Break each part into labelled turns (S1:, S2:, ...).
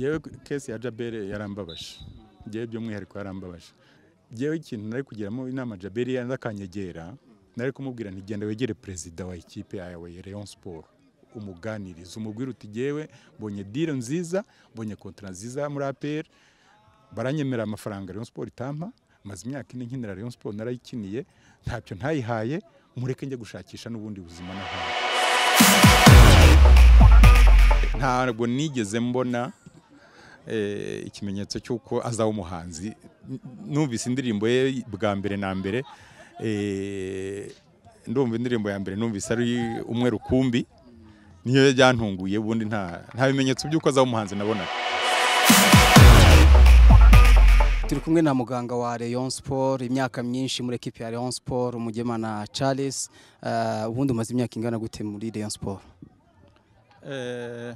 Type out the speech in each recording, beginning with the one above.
S1: yewe kesi ya jabere yarambabaje. Ngewe by'umwihariko yarambabaje. Ngewe ikintu nari kugiramo inama jabere yanze akanyegera nari kumubwira nti genda wegere perezida wa ikipe yawe ya Rayon Sport. Umuganiriza umubwire uti ngewe mbonye diro nziza mbonye kontara nziza muri APR baranyemera amafaranga Rayon Sport itampa. Maze imyaka ine nkinira Rayon Sport narayikiniye. Ntacyo ntayihaye. Mureke njye gushakisha n'ubundi buzima nahawe. Ntabwo nigeze mbona ikimenyetso cy'uko azaba umuhanzi. Numvise indirimbo ye bwa mbere na mbere. Eh, ndumva indirimbo ya mbere numvise ari umwe rukumbi. Niyo byantunguye ubundi nta nta bimenyetso by'uko azaba umuhanzi nabonaga.
S2: Turi kumwe na muganga wa Rayon Sport imyaka myinshi muri ekipi ya Rayon Sport umugemana Charles. Eh, ubundi umaze imyaka ingana gute muri Rayon Sport?
S1: Eh,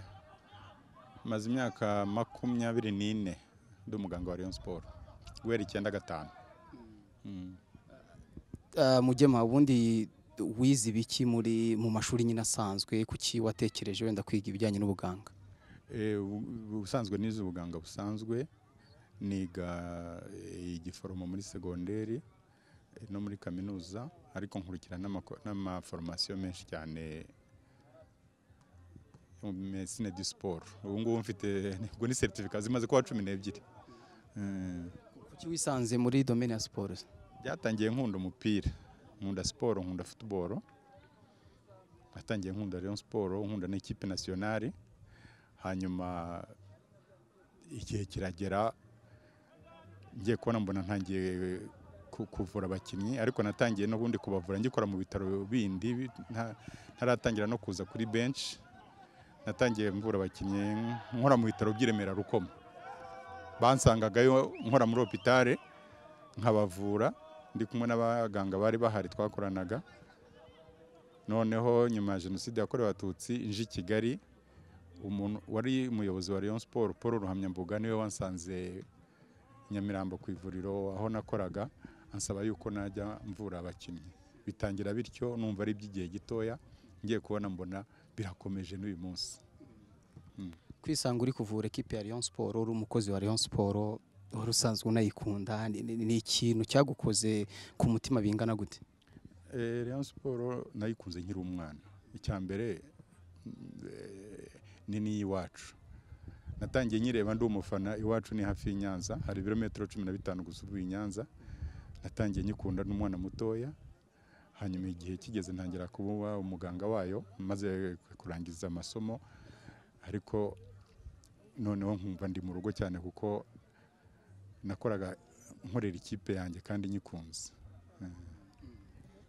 S1: maze imyaka makumyabiri n'ine ndi umuganga wa Rayon Sport guhera icyenda gatanu.
S2: Eh, mugema ubundi wize ibiki muri mu mashuri nyine asanzwe kuki watekereje wenda kwiga ibijyanye n'ubuganga
S1: Eh, ubu- ubusanzwe nize ubuganga busanzwe niga eh, igiforomo muri segonderi no muri kaminuza ariko nkurikira n'amaforomasiyo menshi cyane medecine du sport. Ubu ngubu mfite ubwo ni seritifika zimaze kuba cumi n'ebyiri. Mm.
S2: kuki wisanze muri domaine ya siporo
S1: byatangiye nkunda umupira. Nkunda siporo nkunda futuboro natangiye nkunda Rayon siporo nkunda n'ikipe nasiyonari hanyuma igihe kiragera ngiye kubona mbona ntangiye ku- kuvura abakinnyi. Ariko natangiye n'ubundi kubavura. Ngikora mu bitaro bindi bi- nta- ntaratangira no kuza kuri benshi natangiye mvura abakinnyi nkora mu bitaro by'i Remera Rukoma. Bansangagayo nkora muri hopitale nkabavura. Ndi kumwe n'abaganga bari bahari twakoranaga. Noneho nyuma ya jenoside yakorewe abatutsi nje i kigali umuntu wari umuyobozi wa Rayon Sport Paul Ruhamyambuga ni we wansanze Nyamirambo ku ivuriro aho nakoraga. Ansaba yuko najya mvura abakinnyi. Bitangira bityo numva ari iby'igihe gitoya ngiye kubona mbona birakomeje n'uyu munsi.
S2: Kwisanga uri kuvura ekipi ya Rayon Sport uri umukozi wa Rayon Sport wari usanzwe unayikunda ni- ikintu cyagukoze ku mutima bingana gute?
S1: Eh, Rayon Sport nayikunze nkiri umwana. Icya mbere mm, eh, ni n'iy'iwacu. Natangiye nyireba ndi umufana iwacu ni hafi y'i Nyanza hari ibirometero cumi na bitanu gusa uvuye i Nyanza. Natangiye nyikunda n'umwana mutoya. Hanyuma igihe kigeze ntangira kuba umuganga wayo maze kurangiza amasomo ariko noneho nkumva ndi mu rugo cyane kuko nakoraga nkorera ikipe yanjye kandi nyikunze.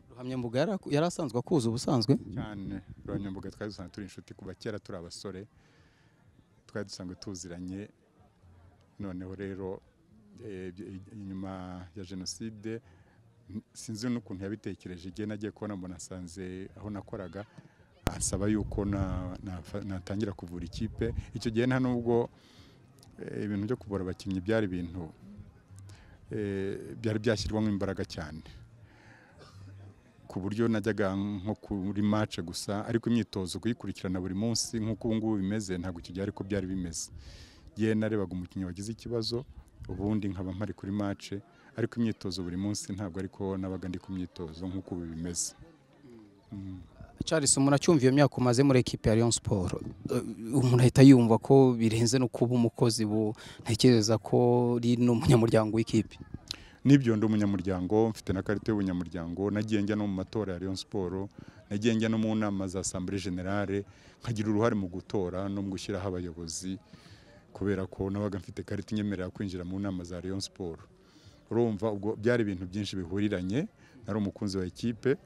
S2: Ruhamyambuga yari asanzwe akuza ubusanzwe?
S1: Cyane. Rwanyambuga twari dusanzwe turi inshuti kuva kera turi abasore twari dusanzwe tuziranye. Noneho rero eh, nyuma ya jenoside sinzi n'ukuntu yabitekereje igihe nagiye kubona mbona asanze aho nakoraga asaba yuko natangira kuvura ikipe. Icyo gihe nta nubwo eh, ibintu byo kuvura abakinnyi byari ibintu eh, byari byashyirwamo imbaraga cyane. Ku buryo najyaga nko kuri match gusa ariko imyitozo kuyikurikirana buri munsi nk'uko ubu ngubu bimeze ntabwo icyo gihe ariko byari bimeze. Yewe narebaga umukinnyi wagize ikibazo ubundi nkaba mpari kuri match ariko imyitozo buri munsi ntabwo ariko nabaga ndi ku myitozo nk'uko ubu bimeze. Mm.
S2: Charles umuntu acyumva iyo myaka umaze muri ekipi ya Rayon Sport eh, umuntu ahita yumva ko birenze no kuba umukozi ntekereza ko uri n'umunyamuryango w'ikipe.
S1: Nibyo ndi umunyamuryango mfite na karite y'ubunyamuryango nagiye njya no mu matora ya Rayon Sport nagiye njya no mu nama za Assemblée Générale nkagira uruhare mu gutora no mu gushyiraho abayobozi kubera ko nabaga mfite karite inyemerera kwinjira mu nama za Rayon Sport. Urumva ubwo byari ibintu byinshi bihuriranye nari umukunzi wa ekipe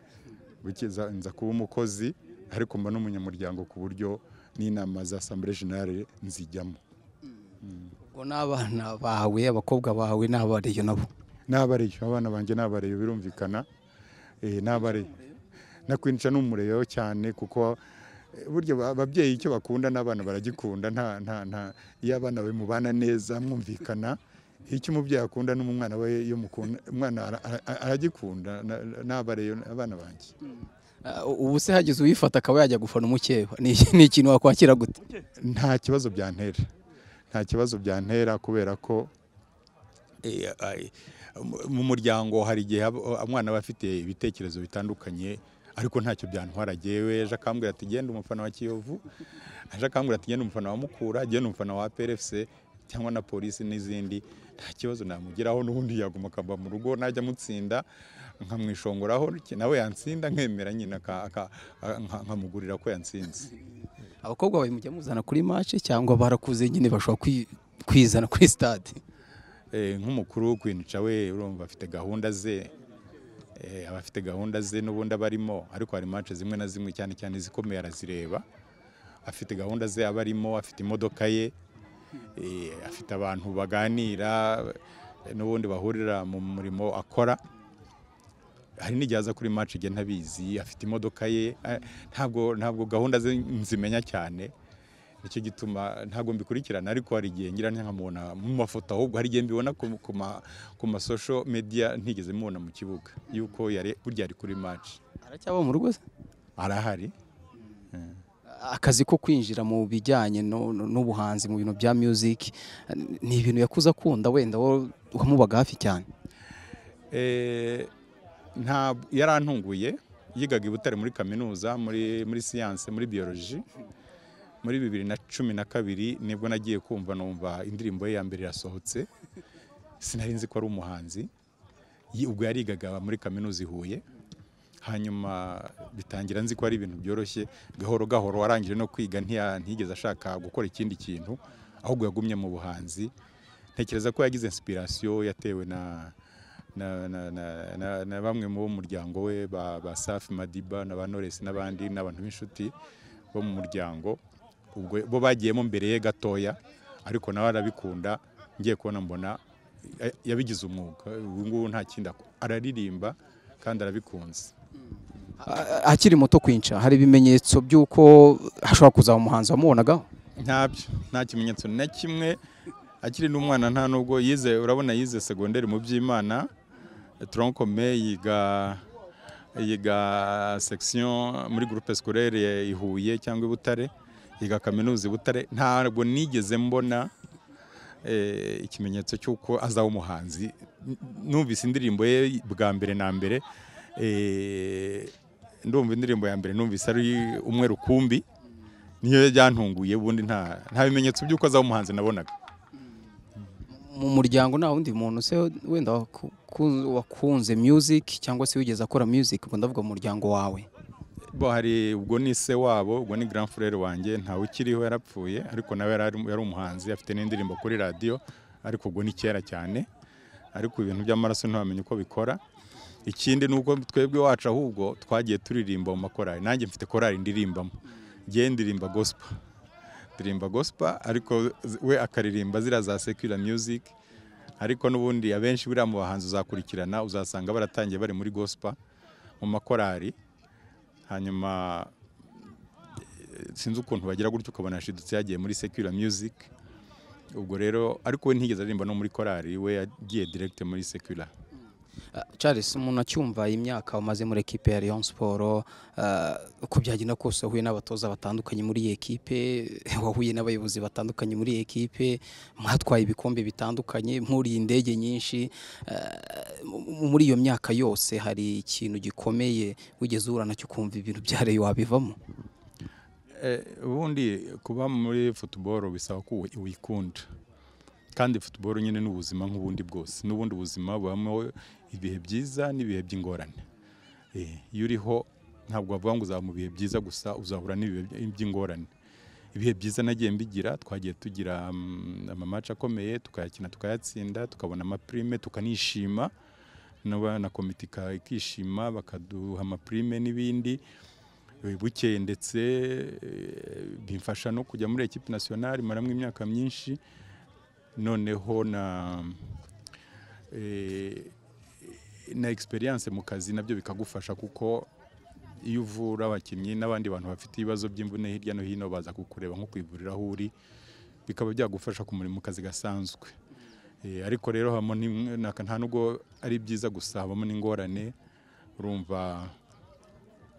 S1: nza kuba umukozi ariko mba n'umunyamuryango ku buryo n'inama za Assemblée Générale nzijyamo.
S2: Ubwo n'abana bawe abakobwa bawe n'abareyo nabo?
S1: N'abareyo abana banjye n'abareyo birumvikana. Eh, n'abareyo nakwinca n'umureyo cyane kuko eh, burya aba- ababyeyi icyo bakunda n'abana baragikunda nta nta nta iyo abana be mubana neza mwumvikana. Icyo umubyeyi akunda n'umwana we iyo mukunda umwana ara- ara- aragikunda na- na- n'abareyo abana banjye.
S2: Ah, ubu se hagize uwifata akaba yajya gufana umukeba ni ikintu wakwakira gute?
S1: Nta kibazo byantera nta kibazo byantera kubera ko eh, mu muryango hari igihe umwana aba afite ibitekerezo bitandukanye ariko ntacyo byantwara jyewe ejo akambwira ati genda umufana wa kiyovu. Ejo akambwira ati genda umufana wa mukura genda umufana wa PRFC cyangwa na polisi n'izindi nta kibazo namugeraho n'ubundi yaguma akaba mu rugo najya mutsinda nkamwishongoraho nawe yantsinda nkemera nyine nkamugurira ko yantsinze.
S2: Abakobwa bawe mujya muzana kuri match cyangwa barakuze nyine bashobora kwi- kwizana kuri stade?
S1: Eh, nk'umukuru kwinica we urumva afite gahunda ze. Eh, aba afite gahunda ze n'ubundi aba arimo ariko hari match zimwe na zimwe cyane cyane izikomeye arazireba. Afite gahunda ze aba arimo afite imodoka ye. Afite abantu baganira eh, n'ubundi bahurira mu murimo akora. Hari n'igihe aza kuri match igihe ntabizi afite imodoka ye. Eh, ntabwo ntabwo gahunda ze nzimenya cyane. Nicyo gituma ntabwo mbikurikirana ariko hari igihe ngira nkamubona mu mafoto ahubwo hari igihe mbibona ku, ku, ma, ku ma social media ntigeze mubona mu kibuga. Yuko yari burya ari kuri match.
S2: Aracyaba mu rugo
S1: arahari.
S2: Akazi ko kwinjira mu bijyanye n'ubuhanzi mu bintu bya music ni ibintu yakuze akunda wenda wamubaga hafi cyane?
S1: Eh, yarantunguye yigaga i Butare muri kaminuza muri muri siyanse muri biology muri bibiri na cumi na kabiri ni bwo nagiye kumva numva indirimbo ye ya mbere irasohotse sinari nzi ko ari umuhanzi. Ubwo yarigaga muri kaminuza i Huye. Hanyuma bitangira nzi ko ari ibintu byoroshye. Gahoro gahoro warangije no kwiga ntiyigeze ashaka gukora ikindi kintu ahubwo yagumye mu buhanzi. Ntekereza ko yagize inspiration yatewe na na, bamwe mu muryango we ba, Safi Madiba na ba Knowless n'abandi n'abantu b'inshuti bo mu muryango. Bo bagiyemo mbere ye gatoya ariko nawe arabikunda. Ngiye kubona mbona ya- yabigize umwuga. Ubu ngubu nta kindi araririmba kandi arabikunze.
S2: Akiri muto kwinca hari ibimenyetso by'uko ashobora kuzaba umuhanzi wamubonagaho
S1: ntabyo. Nta kimenyetso na kimwe. Akiri n'umwana nta nubwo yize urabona yize segonderi mu by'imana. Troncome yiga yiga section muri scolaire ya i Huye cyangwa i Butare. Yiga kaminuza i Butare. Ntabwo nigeze mbona eh, ikimenyetso cy'uko azaba umuhanzi. Numvise indirimbo ye bwa mbere na mbere. Eh, ndumva indirimbo ya mbere numvise ari umwe rukumbi niyo byantunguye ubundi nta bimenyetso by'uko azaba umuhanzi nabonaga.
S2: Mu muryango nta wundi muntu se wenda waku- ku- wakunze music cyangwa se wigeze akora music ubwo ndavuga mu muryango wawe?
S1: Bo hari ubwo ni se wabo ubwo ni grand frere wanjye ntawe ukiriho yarapfuye ariko nawe yari ari- yari umuhanzi afite n'indirimbo kuri radiyo ariko ubwo ni kera cyane ariko ibintu by'amaraso ntiwamenya uko bikora. Ikindi ni uko twebwe wacu ahubwo twagiye turirimba mu makorari nanjye mfite korari ndirimbamo. Ngiye ndirimba gospel. Ndirimba gospel ariko we akaririmba ziriya za secular music ariko n'ubundi abenshi buriya mu bahanzi uzakurikirana uzasanga baratangiye bari muri gospel mu makorari hanyuma sinzi ukuntu bagira gutyo ukabona yashidutse yagiye muri secular music. Ubwo rero ariko we ntigeze aririmba no muri korari we yagiye direct muri
S2: Uh, Charles umuntu acyumva imyaka umaze muri ekipe ya Rayon Sport uh, uko byagenda kose wahuye n'abatoza batandukanye muri iyi ekipe wahuye n'abayobozi batandukanye muri iyi ekipe mwatwaye ibikombe bitandukanye mwuriye indege nyinshi mu- muri iyo myaka yose hari ikintu gikomeye wigeze uhura na cyo ukumva ibintu byareye wabivamo?
S1: Eh, ubundi kuba muri football bisaba ko uyikunda kandi football nyine ni ubuzima nk'ubundi bwose. N'ubundi buzima bubamo ibihe byiza n'ibihe by'ingorane. Eh, iyo uriho ntabwo wavuga ngo uzaba mu bihe byiza gusa uzahura n'ibihe by- by'ingorane. Ibihe byiza nagiye mbigira twagiye tugira mm, amamaci akomeye tukayakina tukayatsinda tukabona amaprime tukanishima. Na komite ikishima bakaduha amaprime n'ibindi Eh, bukeye ndetse eh, bimfasha no kujya muri ekipe nationale maramo imyaka myinshi. Noneho na eh, na experience mu kazi na byo bikagufasha kuko iyo uvura abakinnyi n'abandi bantu bafite ibibazo by'imvune hirya no hino baza kukureba nko kwivurira aho uri bikaba byagufasha ku muri mu kazi gasanzwe. Eh, ariko rero nta nubwo ari byiza gusa habamo n'ingorane urumva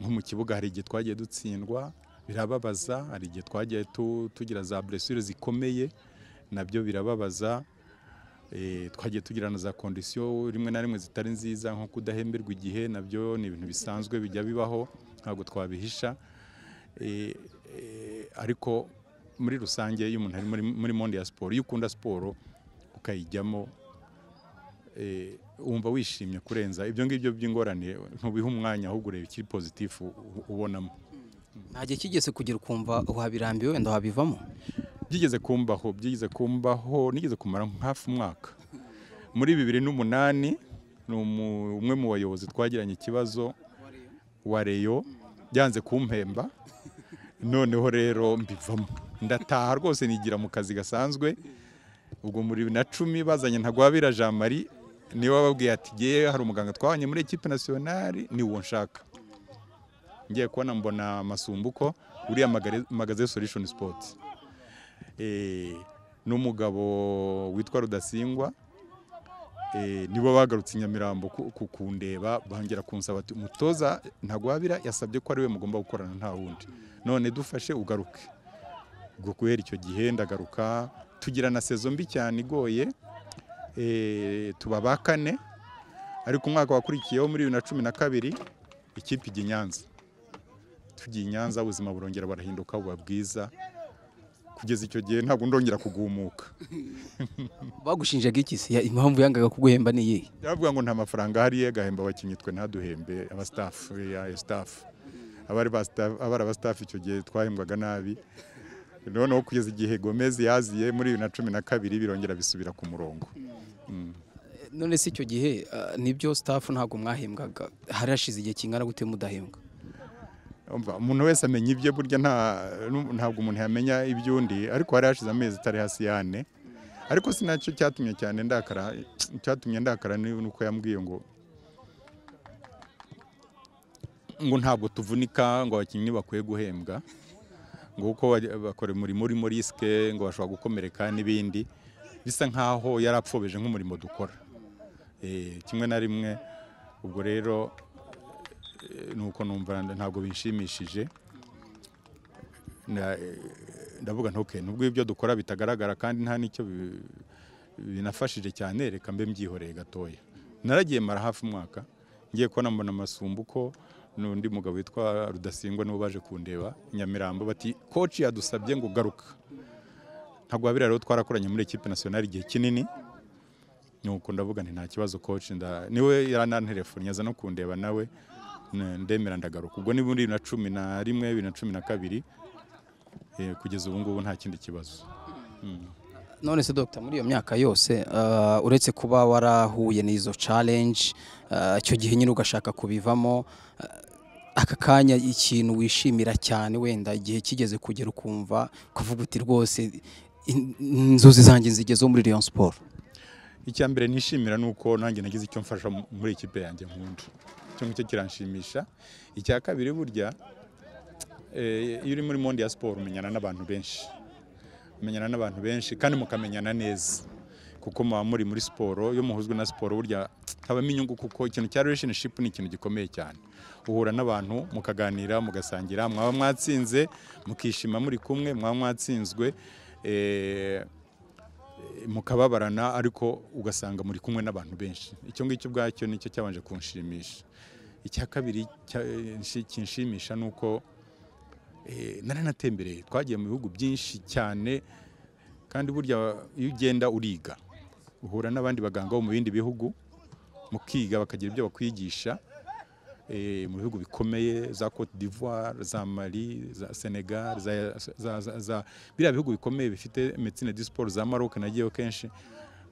S1: nko mu kibuga hari igihe twagiye dutsindwa birababaza hari igihe twagiye tu- tugira za blessure zikomeye na byo birababaza Eh, twagiye tugira na za kondisiyo rimwe na rimwe zitari nziza nko kudahemberwa igihe na byo ni ibintu bisanzwe bijya bibaho ntabwo twabihisha. Eh, eh, ariko muri rusange iyo umuntu ari muri, monde ya siporo iyo ukunda siporo ukayijyamo wumva wishimye kurenza. Ibyo ngibyo by'ingorane ntubiha umwanya ahubwo ureba ikiri pozitifu ubonamo.
S2: Nta gihe kigeze kugira ukumva wabirambiwe wenda wabivamo.
S1: Byigeze kumbaho byigeze kumbaho nigeze kumara hafi umwaka. Muri bibiri n'umunani ni umwe mu bayobozi twagiranye ikibazo wa reyo byanze kumpemba. Noneho rero mbivamo. Ndataha rwose nigira mu kazi gasanzwe. Ubwo muri bibiri na cumi bazanye ntagwabira jean marie ni we wababwiye ati yewe hari umuganga twabanye muri ekipe nasiyonari ni uwo nshaka. Ngiye kubona mbona masumbuko uriya magaze sports. eh, n'umugabo witwa rudasingwa. Eh, nibo bagarutse i nyamirambo ku- ku- kundeba bongera kunsaba umutoza ntagwabira yasabye ko ari we mugomba gukorana nta wundi. None dufashe ugaruke. Ubwo guhera icyo gihe ndagaruka. Tugira na sezo mbi cyane igoye. Eh, tuba ba kane. Ariko umwaka wakurikiyeho muri bibiri na cumi na kabiri ikipe ijya i nyanza. Tugiye i nyanza ubuzima burongera barahinduka buba bwiza. Kugeza icyo gihe ntabwo ndongera kugumuka.
S2: Bagushinjaga iki se? Ya- impamvu yangaga kuguhemba ni iyihe?
S1: Yavuga ngo nta mafaranga ahari agahemba abakinnyi twe ntaduhembe. Aba staff ya staff. Abari ba staff abari aba staff icyo gihe twahembwaga nabi. Noneho kugeza igihe Gomez yaziye muri bibiri na cumi na kabiri birongera bisubira ku murongo. Mm.
S2: none se icyo gihe ah, ni byo staff ntabwo mwahembwaga? Hari hashize igihe kingana gute mudahembwa?
S1: Umuntu wese amenya ibye burya ntabwo umuntu yamenya iby'undi ariko hari hashize amezi atari hasi y'ane ariko si na cyo cyatumye cyane ndakara cyatumye ndakara ni uko yambwiye ngo ngo ntabwo tuvunika ngo abakinnyi bakwiye guhembwa ngo bajya- bakora umurimo urimo risike ngo bashobora gukomereka n'ibindi bisa nkaho yari apfobeje nk'umurimo dukora. Eh, kimwe na rimwe ubwo rero nuko numva ntabwo binshimishije Na- eh, ndavuga ntuke nubwo ibyo dukora bitagaragara kandi nta n'icyo bi- binafashije cyane reka mbe mbyihoreye gatoya. Naragiye mara hafi umwaka ngiye kubona mbona amasumbuko n'undi mugabo witwa rudasingwa nibo baje kundeba nyamirambo bati koci yadusabye ngo garuka. Ntabwo wabira rero twarakoranye muri ekipe nasiyonari igihe kinini. Nuko ndavuga nti nta kibazo nda ni we yaranantelefoni aza no kundeba nawe. Ndemera ndagaruka. Ubwo ni muri bibiri na cumi na rimwe bibiri na cumi na kabiri eh, kugeza ubu ngubu nta kindi kibazo. Mm.
S2: none se dogita muri iyo myaka yose ah, uretse kuba warahuye n'izo challenge ah, icyo gihe nyine ugashaka kubivamo aka kanya ikintu wishimira cyane wenda igihe kigeze kugera ukumva kuvuga uti rwose in- inzozi zanjye nzigezeho muri Rayon Sport.
S1: Icya mbere nishimira ni uko nanjye nagize icyo mfasha mu- muri ikipe yanjye nkunda. Icyo ngicyo kiranshimisha. Icya kabiri burya eh, iyo uri muri monde ya siporo umenyana n'abantu benshi. Umenyana n'abantu benshi kandi mukamenyana neza. Kuko muba muri muri siporo iyo muhuzwe na siporo burya habamo inyungu kuko ikintu cya relationship ni ikintu gikomeye cyane. Uhura n'abantu mukaganira mugasangira mwaba mwatsinze mukishima muri kumwe mwaba mwatsinzwe eh, mukababarana ariko ugasanga muri kumwe n'abantu benshi. Icyo ngicyo ubwacyo ni cyo cyabanje kunshimisha. Icya kabiri nshi- kinshimisha ni uko eh, naranatembereye twagiye mu bihugu byinshi cyane kandi burya iyo ugenda uriga uhura n'abandi baganga bo mu bindi bihugu mukiga bakagira ibyo bakwigisha eh, mu bihugu bikomeye za Cote d'Ivoire za Mali za Senegal za biriya bihugu bikomeye bifite medecine du sport za Maroc nagiyeyo kenshi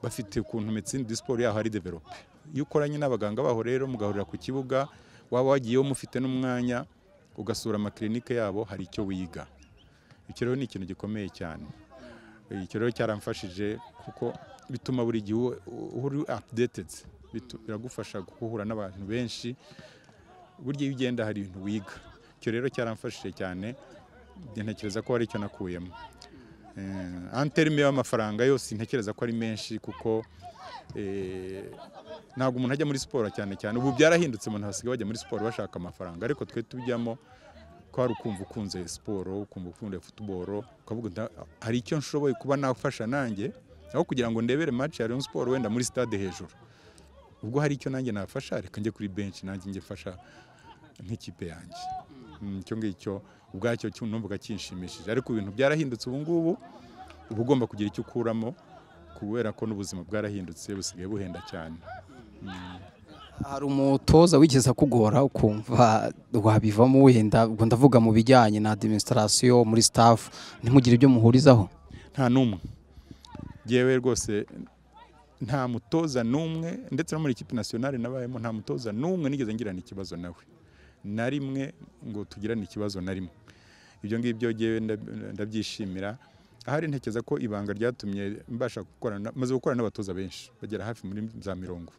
S1: bafite ukuntu medecine du sport yaho ari develope iyo ukoranye n'abaganga baho rero mugahurira ku kibuga waba wagiyeho mufite n'umwanya ugasura amakilinike yabo hari icyo wiga. Icyo rero ni ikintu gikomeye cyane. Icyo rero cyaramfashije kuko bituma buri gihe uba uri updated. Biragufasha guhura n'abantu benshi burya iyo ugenda hari ibintu wiga. Icyo rero cyaramfashije cyane ntekereza ko hari icyo nakuyemo. Eh, anterime y'amafaranga yose ntekereza ko ari menshi kuko eh, ntabwo umuntu ajya muri siporo cyane cyane. Ubu byarahindutse umuntu hasigaye bajya muri siporo bashaka amafaranga. Ariko twe tujyamo ko hari ukumva ukunze siporo ukumva ukunze futuboro ukavuga hari icyo nshoboye kuba nafasha nanjye? Aho kugira ngo ndebere match ya Sport wenda muri stade hejuru. Ubwo hari icyo nanjye nafasha? Reka njye kuri bench nanjye njye mfasha nk'ikipe yanjye. Mm, icyo ngicyo ubwacyo cyo numvaga kinshimishije. Ariko ibintu byarahindutse ubu ngubu uba ugomba kugira icyo ukuramo kubera ko n'ubuzima bwarahindutse busigaye buhenda cyane.
S2: Hari umutoza wigeze akugora ukumva wabivamo wenda? Ubwo ndavuga mu bijyanye na administration muri staff ntimugire ibyo muhurizaho?
S1: Nta n'umwe. Yewe rwose nta mutoza n'umwe ndetse no muri ikipe nasiyonari nabayemo nta mutoza n'umwe nigeze ngirana ikibazo nawe. Na rimwe ngo tugirane ikibazo na rimwe. Ibyo ngibyo yewe ndabyishimira. Ahari ntekereza ko ibanga ryatumye mbasha gukorana maze gukorana n'abatoza benshi. Bagera hafi muri za mirongo.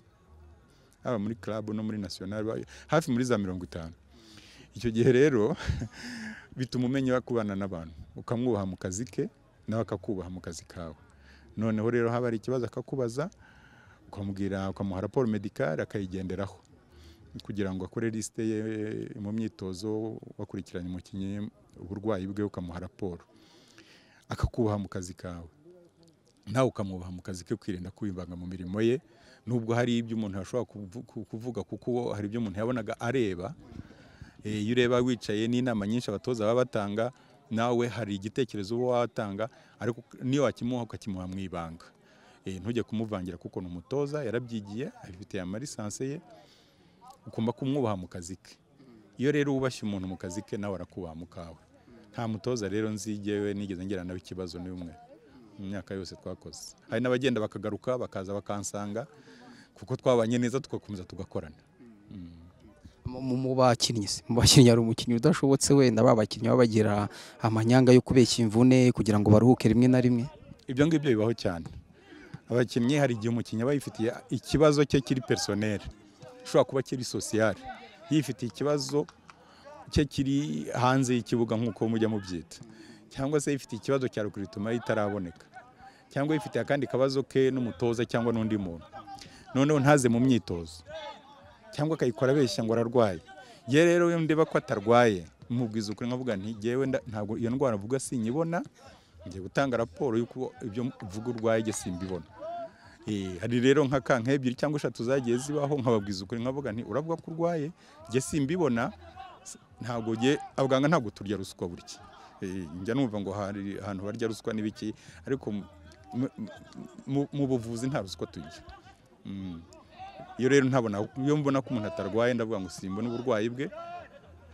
S1: Haba muri club no muri nasiyonari hafi muri za mirongo itanu. Icyo gihe rero bituma umenya kubana n'abantu. Ukamwubaha mu kazi ke nawe akakubaha mu kazi kawe. Noneho rero haba hari ikibazo akakubaza ukamubwira ukamuha raporo medikari akayigenderaho. Kugira ngo akore lisite ye mu myitozo wakurikiranye umukinnyi uburwayi bwe ukamuha raporo. Akakubaha mu kazi kawe. Nawe ukamwubaha mu kazi ke kwirinda kwivanga mu mirimo ye nubwo hari ibyo umuntu ashobora kuvuga kuko hari ibyo umuntu yabonaga areba iyo ureba wicaye n'inama nyinshi abatoza baba batanga nawe hari igitekerezo uba watanga ariko niyo wakimuha ukakimuha mu ibanga. Ntujye kumuvangira kuko ni umutoza yarabyigiye abifitiye amalisanse ye ugomba kumwubaha mu kazi ke. Iyo rero wubashye umuntu mu kazi ke nawe arakubaha mu kawe. Nta mutoza rero nzigewe nigeze ngira nawe ikibazo n'umwe. Mu myaka yose twakoze. Hari n'abagenda bakagaruka bakaza bakansanga kuko twabanye neza tugakomeza tugakorana.
S2: Mu bakinnyi mu bakinnyi hari umukinnyi udashobotse wenda ba bakinnyi baba bagira amanyanga yo kubeshya imvune kugira ngo baruhuke rimwe na rimwe?
S1: Ibyo ngibyo bibaho cyane. Abakinnyi hari igihe umukinnyi aba yifitiye ikibazo cye kiri personel ushobora kuba kiri sosiyale yifitiye ikibazo cye kiri hanze y'ikibuga nk'uko mujya mubyita. Cyangwa se yifitiye ikibazo cya rukurituma itaraboneka. Cyangwa yifitiye akandi kabazo ke n'umutoza cyangwa n'undi muntu. Noneho ntaze mu myitozo. Cyangwa akayikora abeshya ngo ararwaye. Ye rero iyo ndeba ko atarwaye mubwiza ukuri nkavuga nti ngewe ntabwo iyo ndwara avuga sinyibona ngiye gutanga raporo y'uko ibyo uvuga urwaye simbibona. Hari rero nka ka nk'ebyiri cyangwa eshatu zagiye zibaho nkababwiza ukuri nkavuga nti uravuga ko urwaye jye simbibona ntabwo jye abaganga ntabwo turya ruswa burya njya numva ngo hari ahantu barya ruswa n'ibiki ariko mu buvuzi nta ruswa turya. Iyo rero ntabona iyo mbona ko umuntu atarwaye ndavuga ngo simbona uburwayi bwe.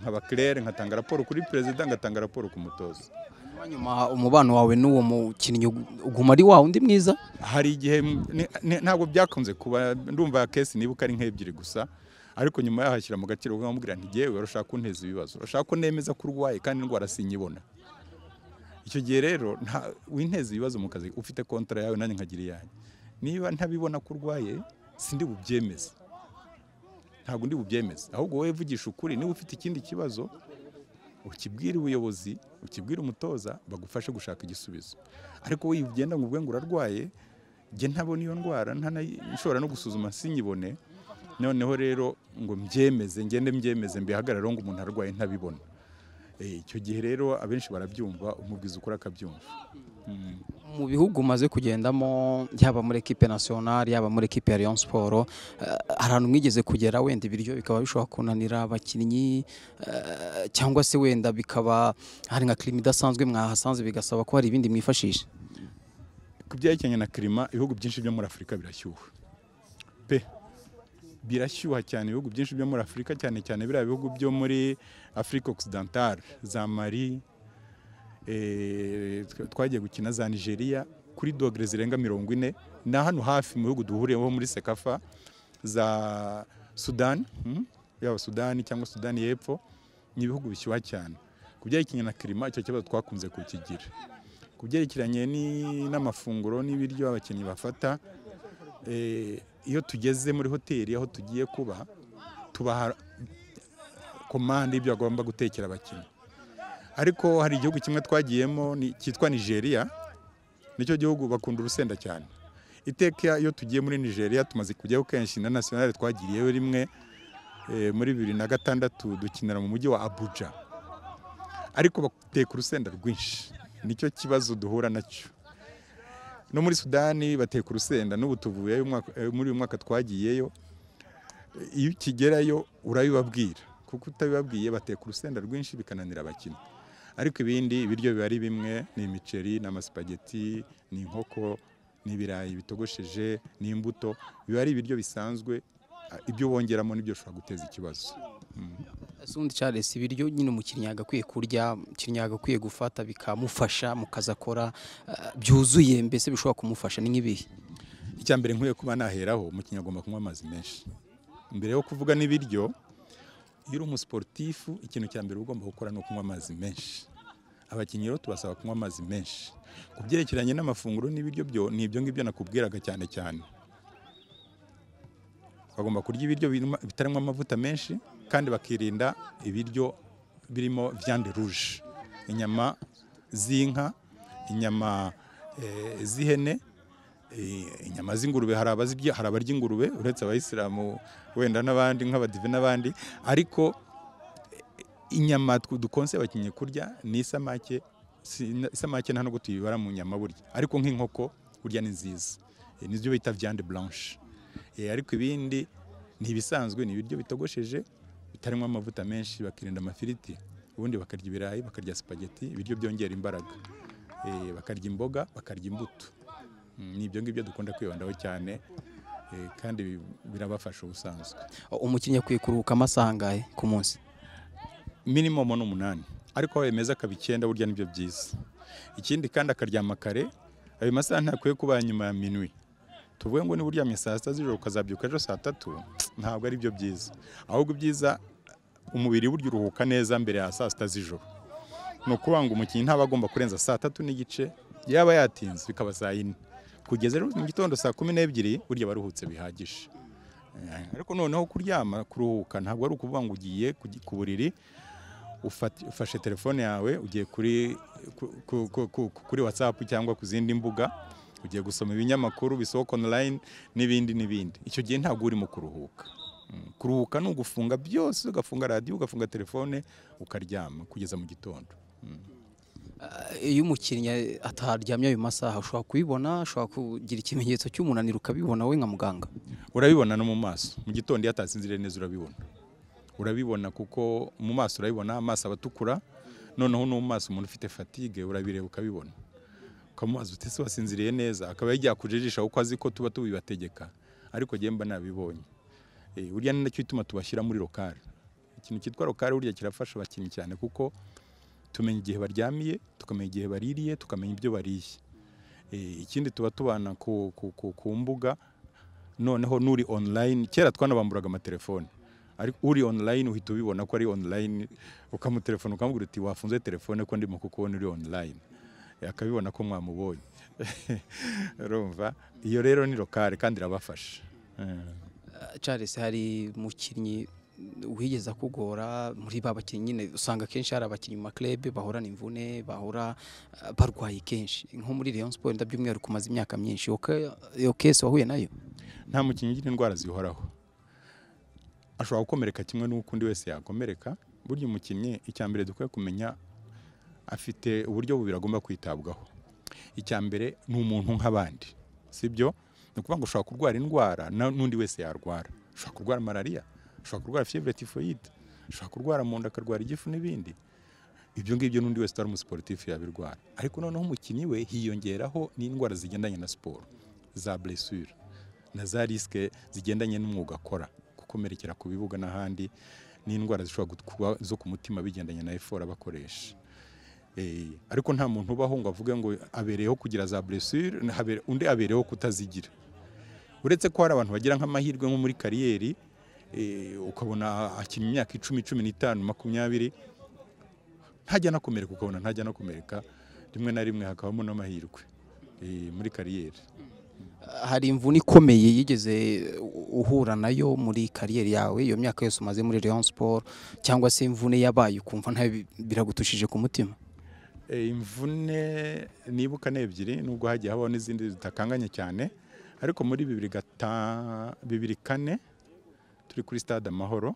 S1: Nkaba claire nkatanga raporo kuri perezida ngatanga raporo ku mutoza.
S2: Nyuma umubano wawe n'uwo mukinnyi uguma ari wa undi mwiza?
S1: Hari igihe ntabwo byakunze kuba ndumva kesi nibuka ari nk'ebyiri gusa ariko nyuma yahashyira mu gaciro ukamubwira nti ngewe urashaka kunteza ibibazo urashaka ko nemeza ko urwaye kandi indwara sinyibona. Icyo gihe rero winteza ibibazo mu kazi ufite kontara yawe nanjye nkagira iyanjye. Niba ntabibona ko urwaye sindi bubyemeze. Ntabwo ndi bubyemeze. Ahubwo wowe vugisha ukuri niba ufite ikindi kibazo ukibwire ubuyobozi ukibwire umutoza bagufashe gushaka igisubizo. Ariko wowe ugenda ngo ubwe ngo urarwaye njye ntabona iyo ndwara nshobora no gusuzuma sinyibone. Noneho rero ngo mbyemeze ngende mbyemeze mbihagarareho ngo umuntu arwaye ntabibona icyo gihe rero abenshi barabyumva umubwiza ukuri akabyumva.
S2: Mu bihugu umaze kugendamo yaba muri ekipe nasiyonari yaba muri ekipe ya Rayon Sport hari ahantu mwigeze kugera wenda ibiryo bikaba bishobora kunanira abakinnyi cyangwa se wenda bikaba hari nka kirima idasanzwe mwahasanze bigasaba ko hari ibindi mwifashisha?
S1: Ku byerekeranye na kirima ibihugu byinshi byo muri afurika birashyuha. Pe. Birashyuha cyane ibihugu byinshi byo muri afurika cyane cyane biriya bihugu byo muri afurika occidentale za mari twagiye gukina za nigeria kuri dogere zirenga mirongo ine. Na hano hafi mu bihugu duhuriyeho muri sekafa za sudani yaba sudani cyangwa sudani y'epfo ni ibihugu bishyuha cyane. Ku byerekeranye na kirima icyo kibazo twakunze kukigira. Ku byerekeranye n'amafunguro n'ibiryo abakinnyi bafata iyo tugeze muri hoteli aho tugiye kuba tubaha komande y'ibyo bagomba gutekera abakinnyi. Ariko hari igihugu kimwe twagiyemo cyitwa nigeria ni cyo gihugu bakunda urusenda cyane. Iteka iyo tugiye muri nigeria tumaze kujyaho kenshi na nasiyonari twagiriyeho rimwe muri bibiri na gatandatu dukinira mu mujyi wa abuja. Ariko bateka urusenda rwinshi. Nicyo kibazo duhura na cyo no muri sudani bateka urusenda n'ubu tuvuyeyo muri uyu mwaka twagiyeyo. Iyo ukigerayo urabibabwira kuko utabibabwiye bateka urusenda rwinshi bikananira abakinnyi. Ariko ibindi ibiryo biba ari bimwe ni imiceri ni amasipageti ni inkoko ni ibirayi bitogosheje ni imbuto. Biba ari ibiryo bisanzwe ibyo wongeramo ni byo bishobora guteza ikibazo.
S2: Ese ubundi Charles ibiryo nyine umukinnyi yagakwiye kurya umukinnyi yagakwiye gufata bikamufasha mu kazi akora ah, byuzuye mbese bishobora kumufasha ni nk'ibihe?
S1: Icya mbere nkwiye kuba naheraho umukinnyi agomba kunywa amazi menshi. Mbere yo kuvuga n'ibiryo iyo uri umusiporutifu ikintu cya mbere ugomba gukora ni ukunywa amazi menshi. Abakinnyi rero tubasaba kunywa amazi menshi. Ku byerekeranye n'amafunguro n'ibiryo byo ni ibyo ngibyo nakubwiraga cyane cyane. Bagomba kurya ibiryo bitarimo amavuta menshi kandi bakirinda ibiryo birimo viande rouge. Inyama z'inka inyama eh, z'ihene Eh, inyama z'ingurube. Hari abazirya hari abarya ingurube uretse abayisilamu wenda n'abandi nk'abadive n'abandi. Ariko eh, inyama dukonse abakinnyi kurya ni isamake isamake nta nubwo tuyibara mu nyama burya. Ariko nk'inkoko burya ni nziza. Nibyo bita viande blanche. Ariko ibindi ni ibisanzwe ni ibiryo bitogosheje bitarimo amavuta menshi bakirinda amafiriti ubundi bakarya ibirayi bakarya spaghetti ibiryo byongera imbaraga. Eh, bakarya imboga bakarya imbuto. Mm, ni ibyo ngibyo dukunda kwibandaho cyane eh, kandi bi- birabafasha ubusanzwe.
S2: Umukinnyi akwiye kuruhuka amasaha angahe ku munsi?
S1: Minimum ni umunani. Ariko aho yemeza akaba icyenda burya ni byo byiza. Ikindi kandi akaryama kare ayo masaha ntakwiye kuba nyuma ya minwi. Tuvuge ngo niba uryamye saa sita z'ijoro ukazabyuka ejo saa tatu ntabwo ari byo byiza. Ahubwo ibyiza umubiri burya uruhuka neza mbere ya saa sita z'ijoro. Ni ukuvuga ngo umukinnyi ntaba agomba kurenza saa tatu n'igice yaba yatinze bikaba saa yine. Kugeza mu gitondo saa kumi n'ebyiri burya aba aruhutse bihagije. Eh, ariko noneho kuryama kuruhuka ntabwo ari ukuvuga ngo ugiye ku buriri ufashe telefone yawe ugiye kuri ku- ku- ku- ku- kuri whatsapp cyangwa ku zindi mbuga ugiye gusoma ibinyamakuru bisohoka online n'ibindi n'ibindi. Icyo gihe ntabwo urimo kuruhuka. Mm, kuruhuka ni ugufunga byose ugafunga radiyo ugafunga telefone ukaryama kugeza mu gitondo.
S2: Ah, iyo umukinnyi ataryamye ayo masaha ushobora kubibona ushobora kugira ikimenyetso cy'umunaniro ukabibona we nka muganga.
S1: Urabibona no mu maso. Mu gitondo iyo atasinziriye neza urabibona. Urabibona kuko mu maso urabibona amaso aba atukura noneho no mu maso umuntu ufite fatigue urabireba ukabibona. Ukamubaza uti ese wasinziriye neza? Akaba yagiye akujijisha kuko azi ko tuba tubibategeka. Ariko mba nabibonye. Eh, burya ni na cyo gituma tubashyira muri lokale ikintu cyitwa lokale burya kirafasha abakinnyi cyane kuko tumenya igihe baryamiye tukamenya igihe baririye tukamenya ibyo bariye. Eh, ikindi tuba tubana ku, mbuga noneho n'uri online kera twanabamburaga amatelefone. Ariko uri online uhita ubibona ko ari online ukamutelefona ukamubwira uti wafunze telefone ko ndimo kukubona uri online. Akabibona ko mwamubonye. Urumva? Iyo rero ni lokale kandi irabafasha. Eh.
S2: Charles hari umukinnyi wigeze akugora muri ba bakinnyi? Nyine usanga akenshi hari abakinnyi mu maklebe bahorana imvune bahora ah, barwaye kenshi. Nko muri Rayon Sport ndabyumwihariko umaze imyaka myinshi. Iyo kese wahuye na yo?
S1: Nta mukinnyi ugira indwara zihoraho. Ashobora gukomereka kimwe n'uko undi wese yakomereka. Burya umukinnyi icya mbere dukwiye kumenya afite uburyo bubiri agomba kwitabwaho. Icya mbere ni umuntu nk'abandi. Sibyo ni ukuvuga ngo ushobora kurwara indwara n'undi wese yarwara. Ushobora kurwara malariya ushobora kurwara fievre typhoide ushobora kurwara mu nda akarwara igifu n'ibindi. Ibyo ngibyo n'undi wese utari umusiporutifu yabirwara. Ariko noneho umukinnyi we hiyongeraho n'indwara zigendanye na siporo za blessure na za risike zigendanye n'umwuga akora. Gukomerekera ku bibuga n'ahandi n'indwara zishobora kuba zo ku mutima bigendanye na efora bakoresha ariko nta muntu ubaho ngo avuge ngo abereyeho kugira za blessure undi abereyeho kutazigira. Uretse ko hari abantu bagira nk'amahirwe nko muri kariyeri eh, ukabona akina imyaka icumi cumi n'itanu makumyabiri ntajya anakomereka ukabona ntajya anakomereka rimwe na rimwe hakabamo n'amahirwe eh, muri kariyeri.
S2: Hari imvune ikomeye yigeze uhura na yo muri kariyeri yawe? Iyo myaka yose umaze muri Rayon Sport cyangwa se imvune yabaye ukumva biragutushije ku mutima?
S1: Eh, imvune nibuka ni ebyiri nubwo hagiye habaho n'izindi zitakanganye cyane ariko muri bibiri kane turi kuri stade amahoro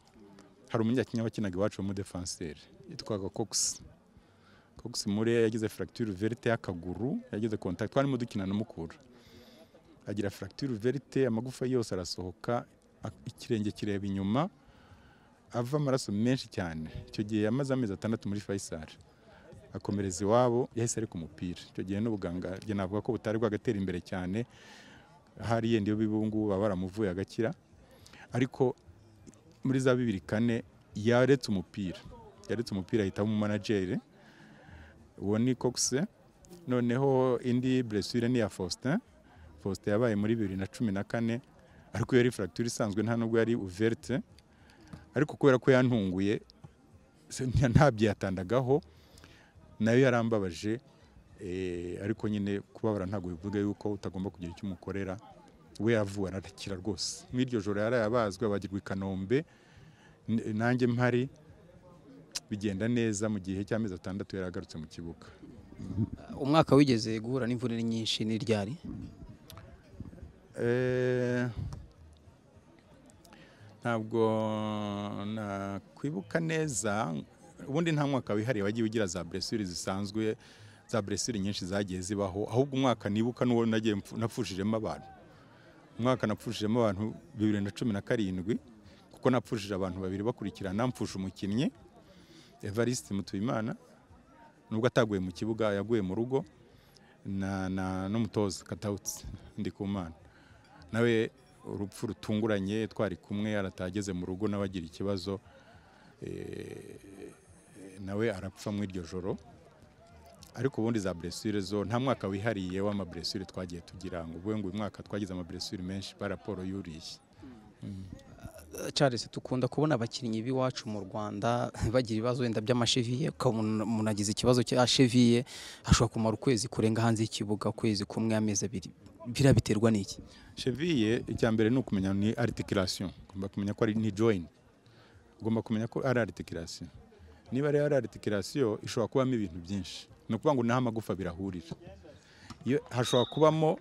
S1: hari umunyakinya wakinaga iwacu w'umudefanseri yitwaga cox. Cox Mure yagize fracture verite y'akaguru yagize contact twarimo dukina na Mukura. Agira fracture verite amagufa yose arasohoka ikirenge kireba inyuma ava amaraso menshi cyane. Icyo gihe yamaze amezi atandatu muri Faisal. Akomereza iwabo yahise ari ku mupira icyo gihe n'ubuganga navuga ko butari bwagatera imbere cyane hari yenda iyo bibungu baba baramuvuye agakira. Ariko muri za bibiri kane yaretse umupira. Yaretse umupira ahitamo umumanageri uwo ni Cox. Noneho indi blessure ni iya Faustin. Faustin yabaye muri bibiri na cumi na kane ariko yari fracture isanzwe nta nubwo yari ouverte ariko kubera ko yantunguye ntabyo yatandagaho. Na yo yarambabaje eh, ariko nyine kubabara ntabwo bivuga yuko utagomba kugira icyo umukorera. We yavuwe arakira rwose. Nk'iryo joro yari yabazwe abagirwa i Kanombe. Nanjye mpari bigenda neza mu gihe cy'amezi atandatu yari agarutse mu kibuga.
S2: Umwaka wigeze guhura n'imvune nyinshi n'iryari
S1: Eh, ntabwo nakwibuka neza ubundi nta mwaka wihariye wagiye ugira za blessure zisanzwe za blessure nyinshi zagiye zibaho ahubwo umwaka nibuka n'uwo nagiye napfushijemo abantu. Umwaka napfushijemo abantu bibiri na cumi na karindwi kuko napfushije abantu babiri bakurikirana. Mpfusha umukinnyi Evariste Mutuyimana nubwo ataguye mu kibuga yaguye mu rugo n'umutoza Katawutsi Ndikumana. Nawe urupfu rutunguranye twari kumwe aratageze mu rugo nawe agira ikibazo eh, nawe arapfa muri iryo joro ariko ubundi za blessure zo nta mwaka wihariye w'amablessure twagiye tugira ngo uvuge ngo uyu mwaka twagize amablessure menshi par rapport y'uriye.
S2: Charles dukunda kubona abakinnyi b'iwacu mu Rwanda bagira ibibazo wenda by'amasheviye ukabona umuntu agize ikibazo cya sheviye ashobora kumara ukwezi kurenga hanze y'ikibuga ukwezi kumwe amezi abiri. Biriya biterwa n'iki?
S1: Cheville icya mbere ni ukumenya ni articulation. Ugomba kumenya ko ari ni joint. Ugomba kumenya ko ari articulation. Niba ari articulation ishobora kubamo ibintu byinshi. Ni ukuvuga ngo naho amagufa birahurira. Hashobora kubamo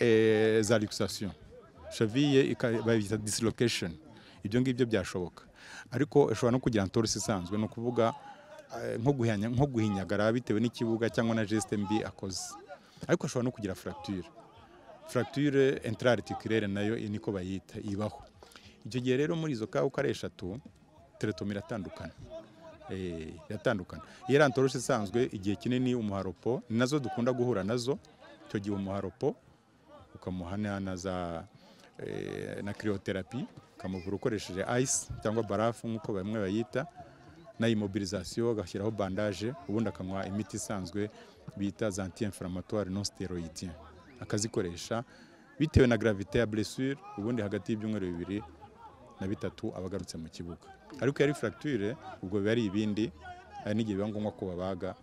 S1: eh, za luxation. Ika- bayita dislocation. Ibyo ngibyo byashoboka. Ariko ishobora no kugira torisi isanzwe. Ni ukuvuga eh, nko guhinya- nko guhinyagara bitewe n'ikibuga cyangwa na geste mbi akoze. Ariko ashobora no kugira fracture. Fracture intraarticulaire nayo niko bayita ibaho. Icyo gihe rero muri izo kawa uko ari eshatu teretoma iratandukana. Eh, iratandukana iyo ari antoroshe isanzwe igihe kinini umuharopo ni na zo dukunda guhura na zo icyo gihe umuharopo ukamuha na na za eh, na cryothérapie ukamuvura ukoresheje ice cyangwa barafu nk'uko bamwe bayita na immobilisation agashyiraho bandage ubundi akanywa imiti isanzwe bita za anti-inflammatoire non steroidien akazikoresha bitewe na gravité ya blessure ubundi hagati y'ibyumweru bibiri na bitatu aba agarutse mu kibuga. Ariko iyo ari fracture ubwo biba ari ibindi hari n'igihe biba ngombwa ko babaga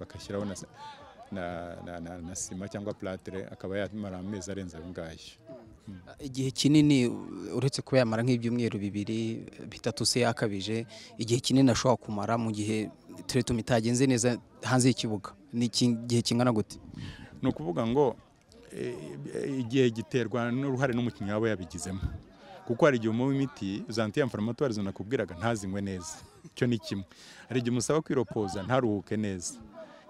S1: bagashyiraho na, sima cyangwa plâtre akaba yamara amezi arenze ayo ngayo
S2: igihe kinini uretse kuba yamara nk'ibyumweru bibiri bitatu se yakabije igihe kinini ashobora kumara mu gihe teretoma itagenze neza hanze y'ikibuga. Ni igihe kingana gute?
S1: Ni ukuvuga ngo eh, igihe giterwa n'uruhare n'umukinnyi waba yabigizemo. Kuko hari igihe umuha imiti za anti-inflammatoire nakubwiraga ntazinywe neza. Icyo ni kimwe. Hari igihe umusaba kwiropoza ntaruhuke neza.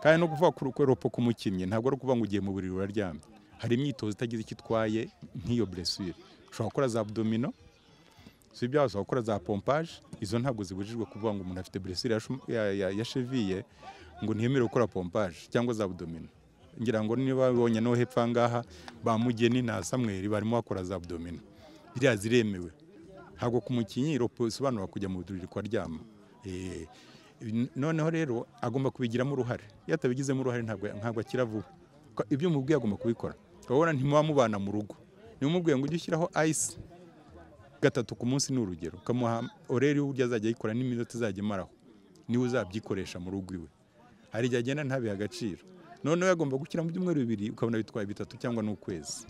S1: Kandi no kuvuga ku kwiropo k'umukinnyi ntabwo ari ukuvuga ngo ugiye mu buriri uraryamye. Hari imyitozo itagize icyo itwaye nk'iyo blessure. Ushobora gukora za abdomino si ibyo ushobora gukora za pompage izo ntabwo zibujijwe kuvuga ngo umuntu afite blessure ya cheville ngo ntiyemerewe gukora pompage cyangwa za abdomino. Ngira ngo niba babonye no hepfo aha ngaha ba mugeni na samweri barimo bakora za abdomino. Biriya ziremewe. Ntabwo ku mukinnyi ropo isobanura kujya mu buriri kuryama Eh, noneho rero agomba kubigiramo uruhare. Iyo atabigizemo uruhare ntabwo akira vuba. Ibyo umubwiye agomba kubikora. Urabona ntimuba mubana mu rugo. Niba umubwiye ngo ujye ushyiraho ice. Gatatu ku munsi ni urugero. Ukamuha oreri y'uburyo azajya ayikora n'iminota izajya imaraho. Niwe uzabyikoresha mu rugo iwe. Hari igihe agenda ntabihe agaciro. Noneho agomba gushyira mu byumweru bibiri ukabona bitwaye bitatu cyangwa n'ukwezi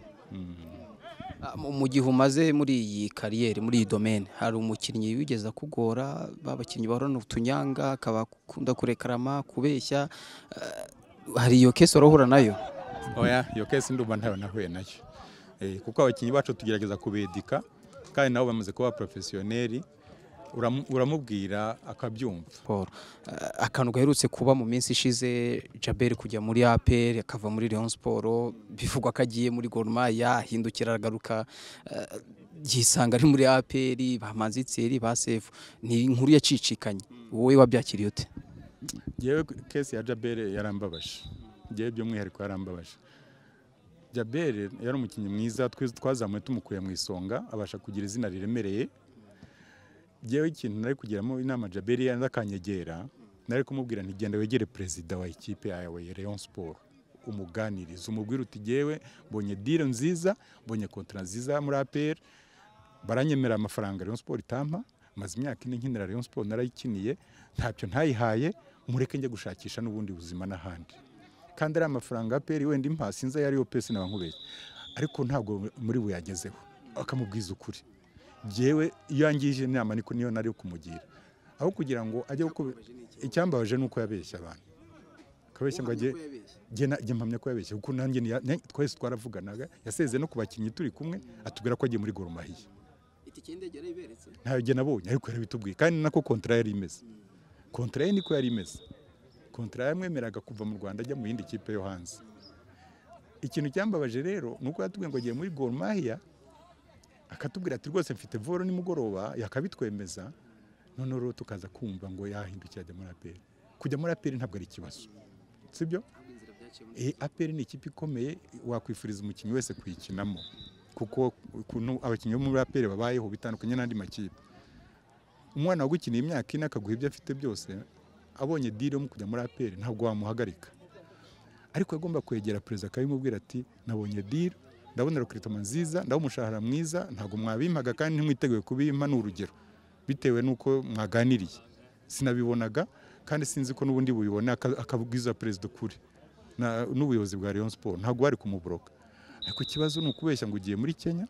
S2: mu- mu gihe umaze muri iyi kariyeri muri iyi domene hari umukinnyi wigeze akugora? Babakinnyi bahorana utunyanga akaba akunda kurekarama kubeshya eh, hari iyo kesi urahura na yo?
S1: Oya iyo kesi ndumva ntayo nahuye na yo Eh, kuko abakinnyi bacu tugerageza kubedika kandi nabo bamaze kuba porofesiyoneri uramubwira akabyumva.
S2: Eh, akantu gaherutse kuba mu minsi ishize Jabel kujya muri APR akava muri Rayon Sport bivugwa ko agiye muri Gor Mahia ahindukira aragaruka eh, yisanga ari muri APR bamanzi Thierry ba Sefu. Ni inkuru yacicikanye. Wowe wabyakiriye ute?
S1: Yewe kesi ya jabere yarambabaje. Ngewe by'umwihariko yarambabaje. Jabere yari umukinnyi mwiza twazamuye tumukuye mu isonga abasha kugira izina riremereye. Ngewe ikintu nari kugiramo inama jabere yanze akanyegera nari kumubwira nti genda wegere perezida wa ikipe yawe ya Rayon Sport umuganiriza umubwire uti ngewe mbonye diro nziza mbonye kontara nziza muri APR baranyemera amafaranga Rayon Sport itampa maze imyaka ine nkinira Rayon Sport narayikiniye ntacyo ntayihaye mureke njye gushakisha n'ubundi buzima n'ahandi. Kandi ari amafaranga APR wenda impa sinzi ayo ariyo pesi nkubeshye ariko ntabwo muri buyagezeho akamubwiza ukuri. Jyewe iyo yangije inama niko niyo nari kumugira. Aho kugira ngo ajye icyambabaje ni uko yabeshya abantu. Akabeshya ngo ajye jye na- jye mpamya ko yabeshya kuko nanjye twese twaravuganaga yasezeye no ku bakinnyi turi kumwe atubwira ko agiye muri Gor Mahia. Ntayo jye nabonye ariko yarabitubwiye kandi ni nako kontara yari imeze. Kontara ye niko yari imeze. Kontara yamwemeraga kuva mu Rwanda ajya mu yindi kipe yo hanze. Ikintu cyambabaje rero ni uko yatubwiye ngo agiye muri Gor Mahia akatubwira ati rwose mfite voro nimugoroba yakabitwemeza. Noneho rero tukaza kumva ngo yahindukira ajya muri APR kujya muri APR ntabwo ari ikibazo. Sibyo Eh, APR ni ikipe ikomeye wakwifuriza umukinnyi wese kuyikinamo. Kuko ukuntu abakinnyi bo muri APR babayeho bitandukanye n'andi makipe. Umwana wagukiniye imyaka ine akaguha ibyo afite byose abonye diri yo kujya muri APR ntabwo wamuhagarika. Ariko agomba kwegera perezida akabimubwira ati nabonye diri ndabona rekiritoma nziza ndabona umushahara mwiza ntabwo mwabimpaga kandi ntimwiteguye kubimpa ni urugero bitewe n'uko mwaganiriye. Sinabibonaga kandi sinzi ko n'ubundi bubibona aka- akabwiza perezida ukuri. N'ubuyobozi bwa Rayon Sport ntabwo bari kumuburoka ariko ikibazo ni ukubeshya ngo ugiye muri Kenya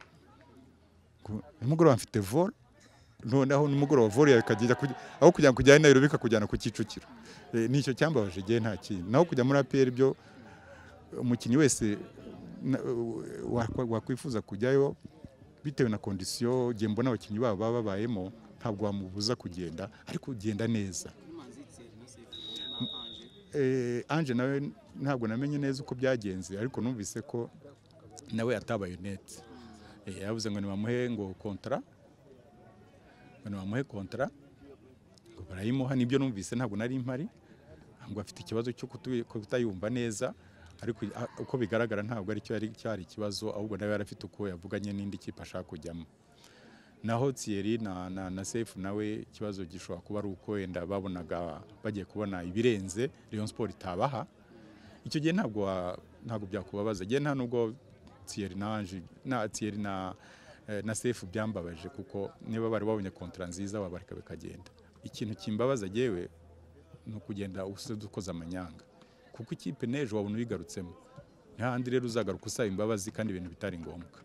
S1: nimugoroba mfite vol noneho nimugoroba vol yawe ikajya aho kugira ngo kujyana Nairobi ikakujyana ku Kicukiro. Eh, ni cyo cyambabaje igihe nta kindi. Naho kujya muri APR byo umukinnyi wese wakwifuza kujyayo bitewe na kondisiyo ngiye mbona abakinnyi babo baba babayemo ntabwo wamubuza kugenda ariko ugenda neza. Eh, Ange nawe ntabwo namenye neza uko byagenze ariko numvise ko nawe atabaye neti yavuze ngo nibamuhe ngo kontara ngo nibamuhe kontara barayimuha ni byo numvise ntabwo nari mpari ngo afite ikibazo cyo kutayumva neza. Ariko uko bigaragara ntabwo ari cyo yari cyari ikibazo ahubwo nawe yari afite uko yavuganye n'indi kipe ashaka kujyamo. Naho Thierry na, na, na Sefu nawe ikibazo gishobora kuba ari uko wenda babonaga bagiye kubona ibirenze Rayon Sport itabaha. Icyo gihe ntabwo ntabwo byakubabaza. Gihe nta nubwo Thierry na na Thierry na eh, na Sefu byambabaje kuko niba bari babonye kontra nziza wabareka bikagenda. Ikintu kimbabaza jewe ni ukugenda usa dukoze amanyanga. Kuko ikipe n'ejo wabona uyigarutsemo. Ntihandi rero uzagaruka usaba imbabazi kandi ibintu bitari ngombwa.